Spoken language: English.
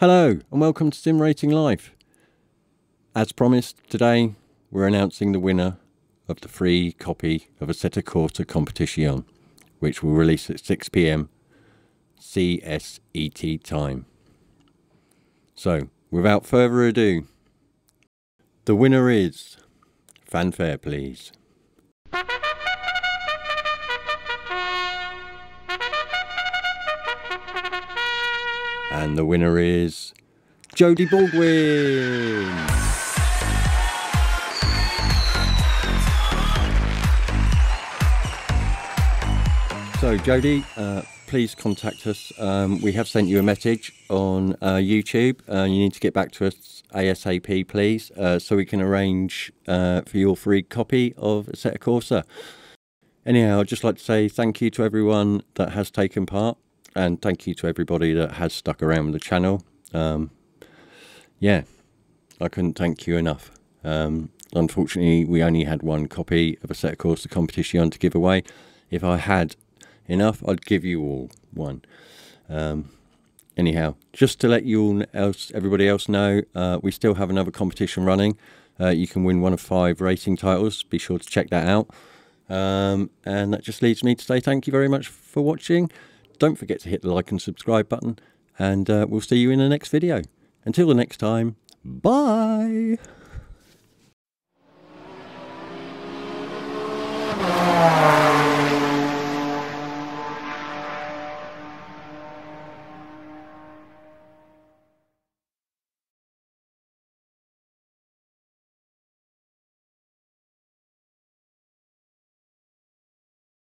Hello and welcome to Sim Racing Life. As promised, today we're announcing the winner of the free copy of a Assetto Corsa Competizione, which will release at 6 pm CSET time. So, without further ado, the winner is fanfare, please. And the winner is Jody Baldwin. So, Jody, uh, please contact us. Um, we have sent you a message on uh, YouTube. Uh, you need to get back to us ASAP, please, uh, so we can arrange uh, for your free copy of Assetto Corsa. Anyhow, I'd just like to say thank you to everyone that has taken part and thank you to everybody that has stuck around the channel. Um, yeah, I couldn't thank you enough. Um, unfortunately, we only had one copy of a set of course Corsa Competition on to give away. If I had enough, I'd give you all one. Um, anyhow, just to let you all else, everybody else know, uh, we still have another competition running. Uh, you can win one of five racing titles. Be sure to check that out. Um, and that just leaves me to say thank you very much for watching. Don't forget to hit the like and subscribe button, and uh, we'll see you in the next video. Until the next time, bye.